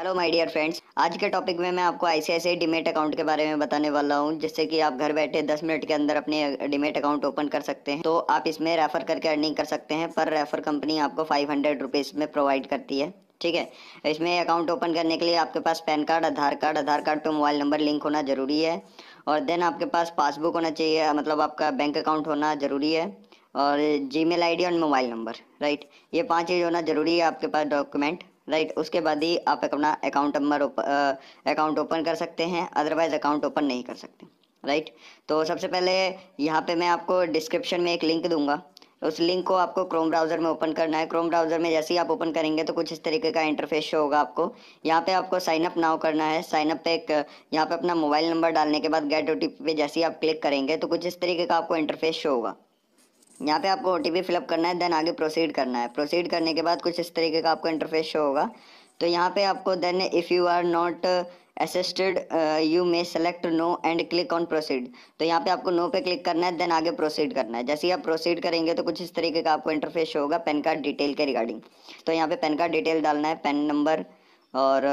Hello my dear friends आज के topic में मैं आपको आईसीआईसीआई डीमेट अकाउंट के बारे में बताने वाला हूँ, जिससे कि आप घर बैठे 10 मिनट के अंदर अपने डीमेट अकाउंट ओपन कर सकते हैं। तो आप इसमें रेफर करके अर्निंग कर सकते हैं, पर रेफर कंपनी आपको फाइव हंड्रेड रुपीज़ में प्रोवाइड करती है, ठीक है? इसमें अकाउंट ओपन करने के लिए आपके पास PAN card Aadhaar card Aadhaar card पर मोबाइल नंबर लिंक होना ज़रूरी है। और देन आपके पास पासबुक होना चाहिए मतलब आपका बैंक अकाउंट होना ज़रूरी है। और जी मेल और मोबाइल नंबर राइट ये पाँच चीज़ होना ज़रूरी है आपके पास डॉक्यूमेंट राइट, उसके बाद ही आप अपना अकाउंट नंबर अकाउंट ओपन कर सकते हैं अदरवाइज़ अकाउंट ओपन नहीं कर सकते, राइट? तो सबसे पहले यहाँ पे मैं आपको डिस्क्रिप्शन में एक लिंक दूँगा। उस लिंक को आपको क्रोम ब्राउज़र में ओपन करना है। क्रोम ब्राउज़र में जैसे ही आप ओपन करेंगे तो कुछ इस तरीके का इंटरफेस शो होगा आपको। यहाँ पे आपको साइन अप नाउ करना है। साइन अप पे एक, यहाँ पे अपना मोबाइल नंबर डालने के बाद गेट ओ पे जैसे ही आप क्लिक करेंगे तो कुछ इस तरीके का आपको इंटरफेस शो होगा। यहाँ पे आपको ओ टी फिलअप करना है देन आगे प्रोसीड करना है। प्रोसीड करने के बाद कुछ इस तरीके का आपको इंटरफेस शो होगा। तो यहाँ पे आपको then if you are not assisted you may select no and click on proceed तो यहाँ पे आपको नो पे क्लिक करना है देन आगे प्रोसीड करना है। जैसे ही आप प्रोसीड करेंगे तो कुछ इस तरीके का आपको इंटरफेस शो होगा पेन कार्ड डिटेल के रिगार्डिंग तो यहाँ पे पेन कार्ड डिटेल डालना है पेन नंबर और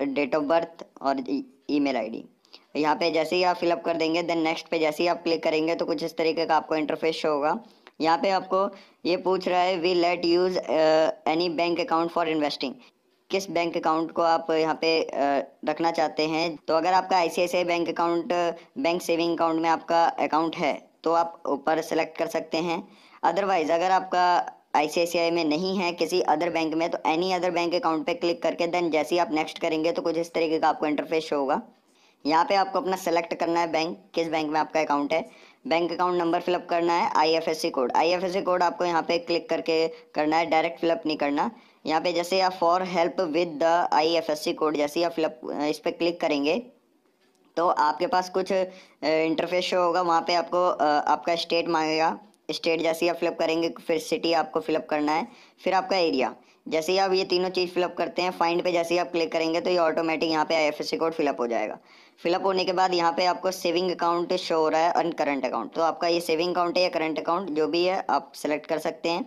डेट ऑफ़ बर्थ और ईमेल आईडी यहाँ पे जैसे ही आप फिलअप कर देंगे देन नेक्स्ट पे जैसे ही आप क्लिक करेंगे तो कुछ इस तरीके का आपको इंटरफेस शो होगा। यहाँ पे आपको ये पूछ रहा है we let use any bank account for investing किस बैंक अकाउंट को आप यहाँ पे uh, रखना चाहते हैं? तो अगर आपका ICICI bank account bank saving account में आपका अकाउंट है तो आप ऊपर सेलेक्ट कर सकते हैं। अदरवाइज़ अगर आपका आईसीआईसीआई में नहीं है किसी अदर बैंक में तो एनी अदर बैंक अकाउंट पे क्लिक करके देन जैसे ही आप नेक्स्ट करेंगे तो कुछ इस तरीके का आपको इंटरफेस होगा। यहाँ पे आपको अपना सेलेक्ट करना है बैंक किस बैंक में आपका अकाउंट है। बैंक अकाउंट नंबर फिलअप करना है आईएफएससी कोड आईएफएससी कोड आपको यहाँ पे क्लिक करके करना है, डायरेक्ट फिलअप नहीं करना। यहाँ पे जैसे आप for help with the IFSC code जैसे आप फिलअप, इस पर क्लिक करेंगे तो आपके पास कुछ इंटरफेस शो होगा, वहाँ पे आपको आपका स्टेट मांगेगा। स्टेट जैसे आप फिलअप करेंगे, फिर सिटी आपको फिलअप करना है, फिर आपका एरिया जैसे ही आप ये तीनों चीज़ फिलअप करते हैं फाइंड पे जैसे ही आप क्लिक करेंगे तो ये ऑटोमेटिक यहाँ पे आईएफएससी कोड फिलअप हो जाएगा। फिलअप होने के बाद यहाँ पे आपको सेविंग अकाउंट शो हो रहा है अन करंट अकाउंट। तो आपका ये सेविंग अकाउंट है या करंट अकाउंट, जो भी है, आप सेलेक्ट कर सकते हैं।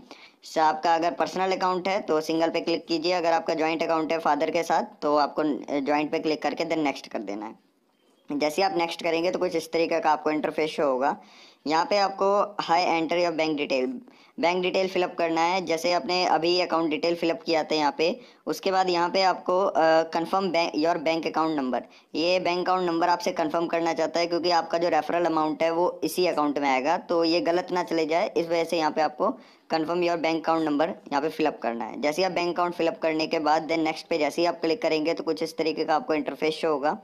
आपका अगर पर्सनल अकाउंट है तो सिंगल पे क्लिक कीजिए। अगर आपका ज्वाइंट अकाउंट है फादर के साथ तो आपको ज्वाइंट पे क्लिक करके देन नेक्स्ट कर देना है। जैसे आप नेक्स्ट करेंगे तो कुछ इस तरीके का आपको इंटरफेस शो होगा। यहाँ पे आपको हाई एंटर या bank detail bank detail fill up करना है। जैसे आपने अभी अकाउंट डिटेल फिलअप किया था यहाँ पे, उसके बाद यहाँ पे आपको confirm bank your bank account number ये बैंक अकाउंट नंबर आपसे कंफर्म करना चाहता है क्योंकि आपका जो रेफरल अमाउंट है वो इसी अकाउंट में आएगा। तो ये गलत ना चले जाए, इस वजह से यहाँ पे आपको confirm your bank account number यहाँ पे फिलअप करना है। जैसे आप बैंक अकाउंट फिलअप करने के बाद देन नेक्स्ट पे जैसे ही आप क्लिक करेंगे तो कुछ इस तरीके का आपको इंटरफेस शो होगा।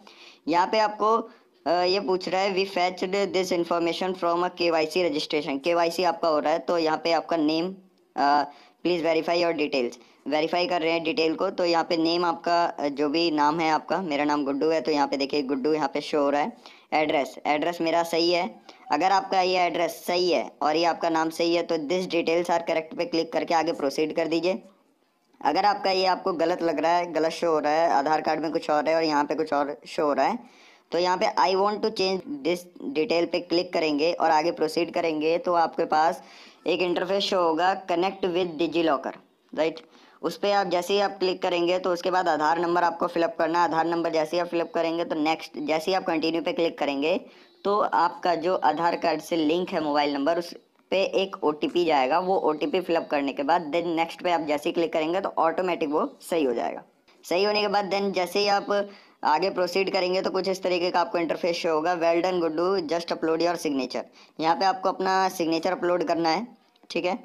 यहाँ पे आपको ये पूछ रहा है we fetch this information from a K Y C registration K Y C आपका हो रहा है तो यहाँ पे आपका name please verify your details verify कर रहे हैं डिटेल को तो यहाँ पे नेम आपका जो भी नाम है आपका, मेरा नाम गुड्डू है तो यहाँ पे देखिए गुड्डू यहाँ पे शो हो रहा है. एड्रेस एड्रेस मेरा सही है. अगर आपका ये एड्रेस सही है और ये आपका नाम सही है तो दिस डिटेल्स आर करेक्ट पे क्लिक करके आगे प्रोसीड कर दीजिए. अगर आपका ये आपको गलत लग रहा है, गलत शो हो रहा है, आधार कार्ड में कुछ और है और यहाँ पे कुछ और शो हो रहा है तो यहाँ पे I want to change this detail पे क्लिक करेंगे और आगे प्रोसीड करेंगे तो आपके पास एक इंटरफेस शो होगा connect with DigiLocker right उस पर आप जैसे ही आप क्लिक करेंगे तो उसके बाद आधार नंबर आपको फिलअप करना आधार नंबर जैसे ही आप फिलअप करेंगे तो नेक्स्ट जैसे ही आप कंटिन्यू पे क्लिक करेंगे तो आपका जो आधार कार्ड से लिंक है मोबाइल नंबर उस पे एक ओटीपी जाएगा। वो ओ टी फिलअप करने के बाद देन नेक्स्ट पे आप जैसे ही क्लिक करेंगे तो ऑटोमेटिक वो सही हो जाएगा। सही होने के बाद देन जैसे ही आप आगे प्रोसीड करेंगे तो कुछ इस तरीके का आपको इंटरफेस शो होगा। Well done Guddu. Just upload your signature यहाँ पे आपको अपना सिग्नेचर अपलोड करना है, ठीक है?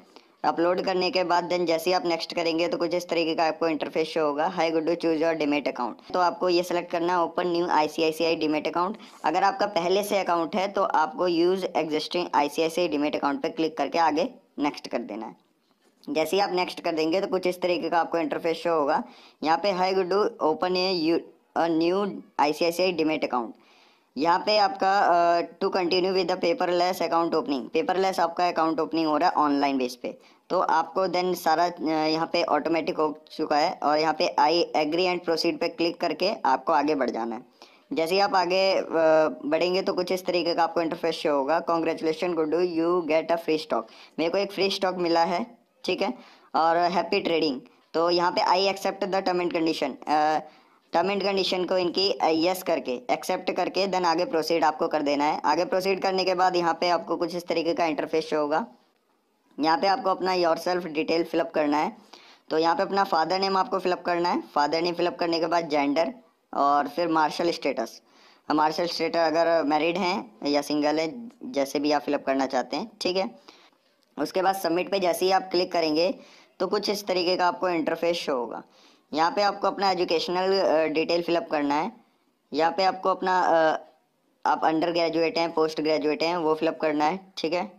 अपलोड करने के बाद देन जैसे ही आप नेक्स्ट करेंगे तो कुछ इस तरीके का आपको इंटरफेस शो होगा। Hi Guddu choose your demat account तो आपको ये सेलेक्ट करना है open new ICICI demat account अगर आपका पहले से अकाउंट है तो आपको use existing ICICI demat account पर क्लिक करके आगे नेक्स्ट कर देना है। जैसे ही आप नेक्स्ट कर देंगे तो कुछ इस तरीके का आपको इंटरफेस शो होगा। यहाँ पे hi Guddu open a you new ICICI demat account यहाँ पे आपका to continue with the paperless account opening paperless आपका अकाउंट ओपनिंग हो रहा है ऑनलाइन बेस पे. तो आपको देन सारा यहाँ पे ऑटोमेटिक हो चुका है और यहाँ पे आई एग्री एंड प्रोसीड पे क्लिक करके आपको आगे बढ़ जाना है। जैसे ही आप आगे बढ़ेंगे तो कुछ इस तरीके का आपको इंटरफेस शो होगा। Congratulation good you get a free stock मेरे को एक फ्री स्टॉक मिला है, ठीक है? और हैप्पी ट्रेडिंग तो यहाँ पे I accept the term and condition term and condition को इनकी यस करके एक्सेप्ट करके देन आगे प्रोसीड आपको कर देना है। आगे प्रोसीड करने के बाद यहाँ पे आपको कुछ इस तरीके का इंटरफेस शो होगा। यहाँ पे आपको अपना योर सेल्फ डिटेल फिलअप करना है। तो यहाँ पे अपना फादर नेम आपको फिलअप करना है। फादर नेम फिलअप करने के बाद जेंडर और फिर मार्शल स्टेटस मार्शल स्टेटस अगर मैरिड हैं या सिंगल है, जैसे भी आप फिलअप करना चाहते हैं, ठीक है? उसके बाद सबमिट पे जैसे ही आप क्लिक करेंगे तो कुछ इस तरीके का आपको इंटरफेस शो होगा। यहाँ पे आपको अपना एजुकेशनल डिटेल फिलअप करना है। यहाँ पे आपको अपना आप अंडर ग्रेजुएट हैं पोस्ट ग्रेजुएट हैं, वो फिलअप करना है, ठीक है?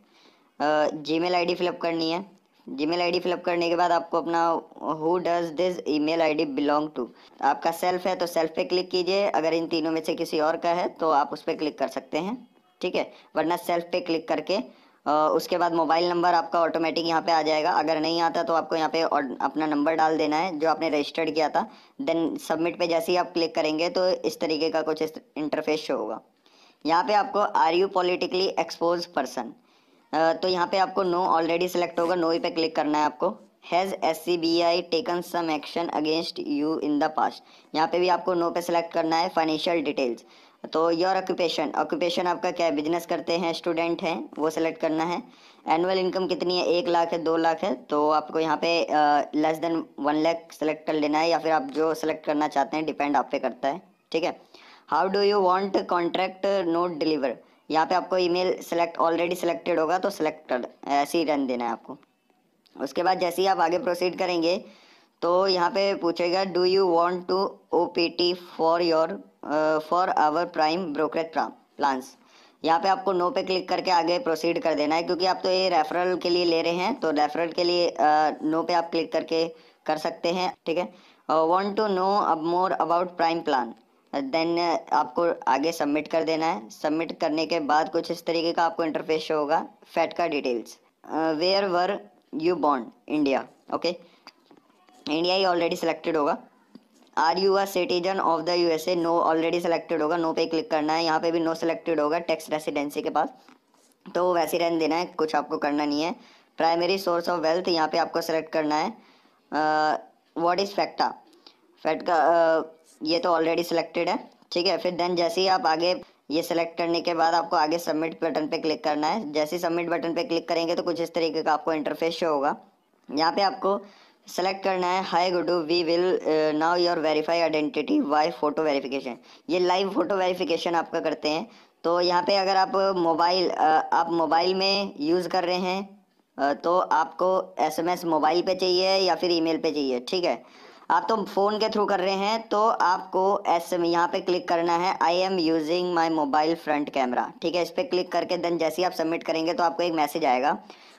जी मेल आई फिलअप करनी है। जी मेल आई फिलअप करने के बाद आपको अपना who does this email ID belong to आपका सेल्फ है तो सेल्फ पे क्लिक कीजिए। अगर इन तीनों में से किसी और का है तो आप उस पर क्लिक कर सकते हैं, ठीक है? वरना सेल्फ पे क्लिक करके उसके बाद मोबाइल नंबर आपका ऑटोमेटिक यहाँ पे आ जाएगा। अगर नहीं आता तो आपको यहाँ पे अपना नंबर डाल देना है, जो आपने रजिस्टर्ड किया था। देन सबमिट पे जैसे ही आप क्लिक करेंगे तो इस तरीके का कुछ इंटरफेस शो होगा। यहाँ पे आपको are you politically exposed person तो यहाँ पे आपको नो ऑलरेडी सिलेक्ट होगा। नो ही पे क्लिक करना है आपको। Has S C B I taken some action against you in the past यहाँ पे भी आपको नो पे सिलेक्ट करना है फाइनेंशियल डिटेल्स तो योर ऑक्यूपेशन ऑक्यूपेशन आपका क्या है? बिज़नेस करते हैं स्टूडेंट हैं, वो सिलेक्ट करना है। एनुअल इनकम कितनी है? एक लाख है, दो लाख है तो आपको यहाँ पे less than one lakh select कर लेना है या फिर आप जो सेलेक्ट करना चाहते हैं डिपेंड आप पे करता है, ठीक है? How do you want contract note deliver यहाँ पे आपको ईमेल सेलेक्ट ऑलरेडी सिलेक्टेड होगा तो सिलेक्ट कर, ऐसे ही रन देना है आपको। उसके बाद जैसे ही आप आगे प्रोसीड करेंगे तो यहाँ पे पूछेगा do you want to O P T for your for our prime brokerage plans यहाँ पे आपको नो पे क्लिक करके आगे प्रोसीड कर देना है क्योंकि आप तो ये रेफरल के लिए ले रहे हैं तो रेफरल के लिए आ, नो पे आप क्लिक करके कर सकते हैं ठीक है? वॉन्ट टू नो अब more about prime plan then आपको आगे सबमिट कर देना है। सबमिट करने के बाद कुछ इस तरीके का आपको इंटरफेस होगा FATCA details where were you bond India okay India ही ऑलरेडी सिलेक्टेड होगा। Are you a citizen of the USA no already selected होगा। नो पे क्लिक करना है। यहाँ पे भी नो सिलेक्टेड होगा टैक्स रेसिडेंसी के पास। तो वैसे रहने देना है। कुछ आपको करना नहीं है। प्राइमरी सोर्स ऑफ़ वेल्थ यहाँ पे आपको सेलेक्ट करना है। व्हाट इज़ फैक्टा फैट का uh, ये तो ऑलरेडी सिलेक्टेड है। ठीक है? फिर देन जैसे ही आप आगे ये सिलेक्ट करने के बाद आपको आगे सबमिट बटन पे क्लिक करना है। जैसे सबमिट बटन पे क्लिक करेंगे तो कुछ इस तरीके का आपको इंटरफेस शो होगा। यहाँ पे आपको सेलेक्ट करना है. Hi Guddu we will now your verify identity by photo verification ये लाइव फ़ोटो वेरिफिकेशन आपका करते हैं. तो यहाँ पे अगर आप मोबाइल uh, आप मोबाइल में यूज़ कर रहे हैं uh, तो आपको एसएमएस मोबाइल पे चाहिए या फिर ईमेल पे चाहिए ठीक है? आप तो फ़ोन के थ्रू कर रहे हैं तो आपको एस एम यहाँ पे क्लिक करना है. I am using my mobile front camera ठीक है? इस पर क्लिक करके देन जैसे ही आप सबमिट करेंगे तो आपको एक मैसेज आएगा.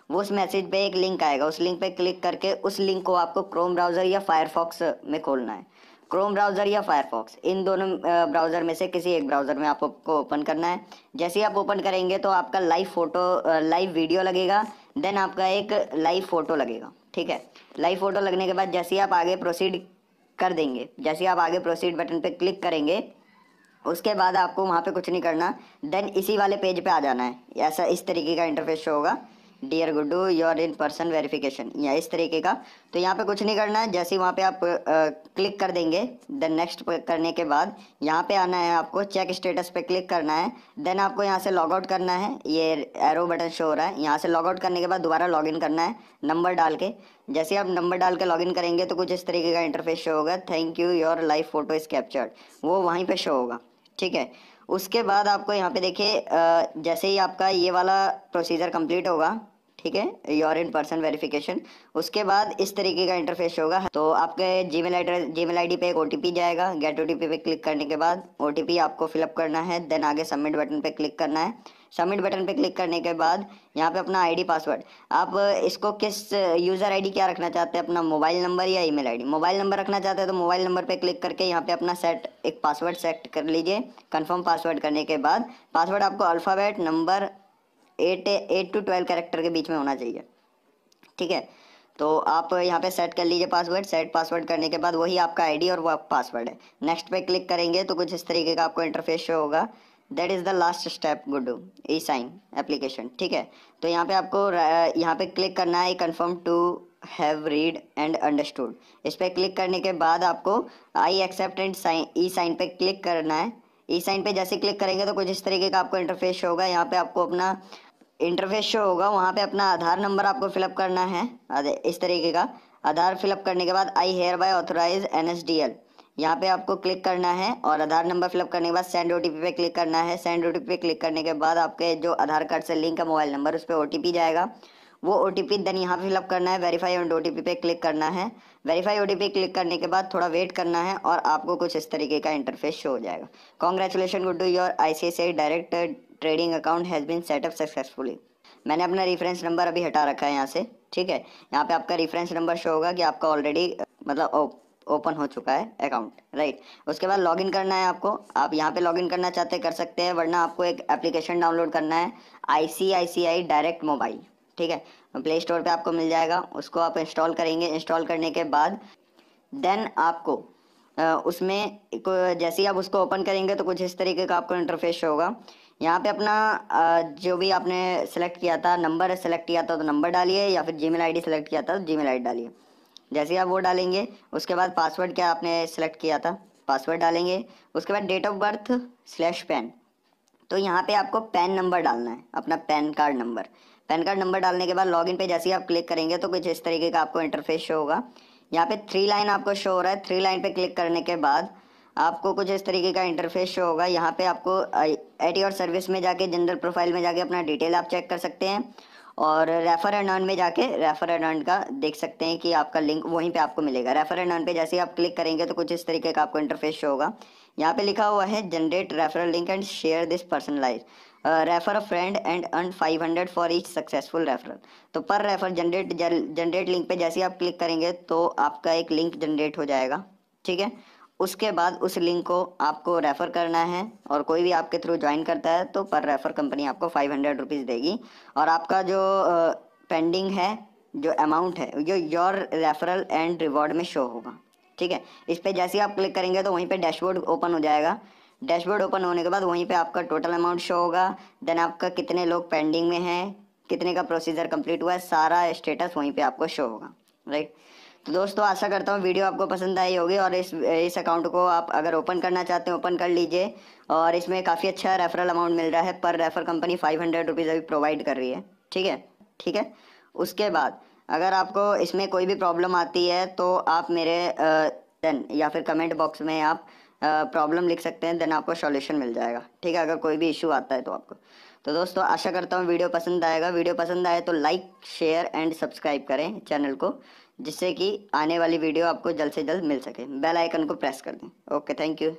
वो उस मैसेज पे एक लिंक आएगा। उस लिंक पे क्लिक करके उस लिंक को आपको क्रोम ब्राउज़र या फायरफॉक्स में खोलना है। क्रोम ब्राउज़र या फायरफॉक्स इन दोनों ब्राउज़र में से किसी एक ब्राउज़र में आपको ओपन करना है। जैसे ही आप ओपन करेंगे तो आपका लाइव फ़ोटो लाइव वीडियो लगेगा। देन आपका एक लाइव फ़ोटो लगेगा। ठीक है? लाइव फ़ोटो लगने के बाद जैसे ही आप आगे प्रोसीड कर देंगे, जैसे आप आगे प्रोसीड बटन पे क्लिक करेंगे, उसके बाद आपको वहाँ पे कुछ नहीं करना। देन इसी वाले पेज पे आ जाना है। ऐसा इस तरीके का इंटरफेस शो होगा। Dear Guddu your in person verification या इस तरीके का। तो यहाँ पे कुछ नहीं करना है। जैसे ही वहाँ पे आप क्लिक कर देंगे देन नेक्स्ट करने के बाद यहाँ पे आना है आपको चेक स्टेटस पे क्लिक करना है। देन आपको यहाँ से लॉग आउट करना है। ये एरो बटन शो हो रहा है। यहाँ से लॉग आउट करने के बाद दोबारा लॉगिन करना है नंबर डाल के। जैसे आप नंबर डाल के लॉगिन करेंगे तो कुछ इस तरीके का इंटरफेस शो होगा। Thank you your live photo is captured वो वहीं पर शो होगा। ठीक है? उसके बाद आपको यहाँ पे देखिए जैसे ही आपका ये वाला प्रोसीजर कंप्लीट होगा, ठीक है योर इन पर्सन वेरिफिकेशन उसके बाद इस तरीके का इंटरफेस होगा। तो आपके जी मेल एड्रेस जी मेल आई पे एक ओटीपी जाएगा गेट ओ पे क्लिक करने के बाद ओटीपी आपको फिलअप करना है देन आगे सबमिट बटन पे क्लिक करना है। सबमिट बटन पे क्लिक करने के बाद यहाँ पे अपना आईडी पासवर्ड। आप इसको किस यूज़र आईडी क्या रखना चाहते हैं? अपना मोबाइल नंबर या ईमेल आईडी मोबाइल नंबर रखना चाहते हैं तो मोबाइल नंबर पे क्लिक करके यहाँ पे अपना सेट, एक पासवर्ड सेट कर लीजिए कंफर्म पासवर्ड करने के बाद पासवर्ड आपको alphabet number eight eight to twelve character के बीच में होना चाहिए। ठीक है? तो आप यहाँ पे सेट कर लीजिए पासवर्ड, सेट पासवर्ड करने के बाद वही आपका आईडी और वो पासवर्ड है। नेक्स्ट पे क्लिक करेंगे तो कुछ इस तरीके का आपको इंटरफेस शो होगा। That is the last step good e sign application ठीक है? तो यहाँ पे आपको यहाँ पे क्लिक करना है confirm to have read and understood इस पर क्लिक करने के बाद आपको I accept and sign E sign पे क्लिक करना है। ई साइन पे जैसे क्लिक करेंगे तो कुछ इस तरीके का आपको इंटरफेस शो होगा। यहाँ पे आपको अपना इंटरफेस शो होगा। वहाँ पे अपना आधार नंबर आपको फिलअप करना है। इस तरीके का। आधार फिलअप करने के बाद I hereby authorise N S D L यहाँ पे आपको क्लिक करना है और आधार नंबर फिलअप करने के बाद सेंड ओटीपी पे क्लिक करना है। सेंड ओटीपी पे क्लिक करने के बाद आपके जो आधार कार्ड से लिंक है, मोबाइल नंबर, उस पर ओ जाएगा। वो ओ टी पी देन यहाँ फिलअप करना है, verify on O P click करना है। Verify O T P click करने के बाद थोड़ा वेट करना है और आपको कुछ इस तरीके का इंटरफेस शो हो जाएगा। Congratulation good to your I direct trading account has been setup successfully मैंने अपना रेफरेंस नंबर अभी हटा रखा है यहाँ से, ठीक है? यहाँ पे आपका रेफरेंस नंबर शो होगा कि आपका ऑलरेडी मतलब ओपन हो चुका है अकाउंट, राइट? उसके बाद लॉगिन करना है आपको। आप यहाँ पे लॉगिन करना चाहते कर सकते हैं, वरना आपको एक एप्लीकेशन डाउनलोड करना है आई C I C I direct mobile, ठीक है? प्ले स्टोर पे आपको मिल जाएगा, उसको आप इंस्टॉल करेंगे। इंस्टॉल करने के बाद देन आपको उसमें जैसे ही आप उसको ओपन करेंगे तो कुछ इस तरीके का आपको इंटरफेस होगा। यहाँ पे अपना जो भी आपने सेलेक्ट किया था, नंबर सेलेक्ट किया था तो नंबर डालिए या फिर जीमेल आईडी सेलेक्ट किया था तो जीमेल आईडी डालिए। जैसे ही आप वो डालेंगे, उसके बाद पासवर्ड क्या आपने सेलेक्ट किया था? पासवर्ड डालेंगे, उसके बाद date of birth slash PAN तो यहाँ पे आपको पैन नंबर डालना है, अपना PAN card number PAN card number डालने के बाद लॉगिन पे जैसे ही आप क्लिक करेंगे तो कुछ इस तरीके का आपको इंटरफेस शो होगा. यहाँ पे थ्री लाइन आपको शो हो रहा है. थ्री लाइन पे क्लिक करने के बाद आपको कुछ इस तरीके का इंटरफेस शो होगा. यहाँ पे आपको एट योर सर्विस में जाके जनरल प्रोफ़ाइल में जाके अपना डिटेल आप चेक कर सकते हैं. और रेफर एंड अर्न में जाके रेफर एंड अर्न का देख सकते हैं कि आपका लिंक वहीं पे आपको मिलेगा। रेफर एंड अर्न पे जैसे ही आप क्लिक करेंगे तो कुछ इस तरीके का आपको इंटरफेस शो होगा। यहाँ पे लिखा हुआ है generate referral link and share this personalise refer a friend and earn 500 for each successful referral तो पर रेफर जनरेट जनरेट लिंक पे जैसे ही आप क्लिक करेंगे तो आपका एक लिंक जनरेट हो जाएगा। ठीक है? उसके बाद उस लिंक को आपको रेफ़र करना है और कोई भी आपके थ्रू ज्वाइन करता है तो पर रेफ़र कंपनी आपको फाइव हंड्रेड रुपीज़ देगी। और आपका जो पेंडिंग है, जो अमाउंट है जो योर रेफरल एंड रिवॉर्ड में शो होगा। ठीक है? इस पर जैसे ही आप क्लिक करेंगे तो वहीं पे डैशबोर्ड ओपन हो जाएगा। डैशबोर्ड ओपन होने के बाद वहीं पे आपका टोटल अमाउंट शो होगा। देन आपका कितने लोग पेंडिंग में हैं, कितने का प्रोसीजर कंप्लीट हुआ है, सारा स्टेटस वहीं पे आपको शो होगा। राइट तो दोस्तों, आशा करता हूँ वीडियो आपको पसंद आई होगी और इस इस अकाउंट को आप अगर ओपन करना चाहते हैं ओपन कर लीजिए। और इसमें काफ़ी अच्छा रेफरल अमाउंट मिल रहा है per refer company five hundred rupees अभी प्रोवाइड कर रही है। ठीक है? ठीक है? उसके बाद अगर आपको इसमें कोई भी प्रॉब्लम आती है तो आप मेरे देन या फिर कमेंट बॉक्स में आप प्रॉब्लम लिख सकते हैं देन आपको सॉल्यूशन मिल जाएगा। ठीक है? अगर कोई भी इशू आता है तो आपको। तो दोस्तों, आशा करता हूँ वीडियो पसंद आएगा। वीडियो पसंद आए तो लाइक शेयर एंड सब्सक्राइब करें चैनल को। जिससे कि आने वाली वीडियो आपको जल्द से जल्द मिल सके। बेल आइकन को प्रेस कर दें। Okay, thank you.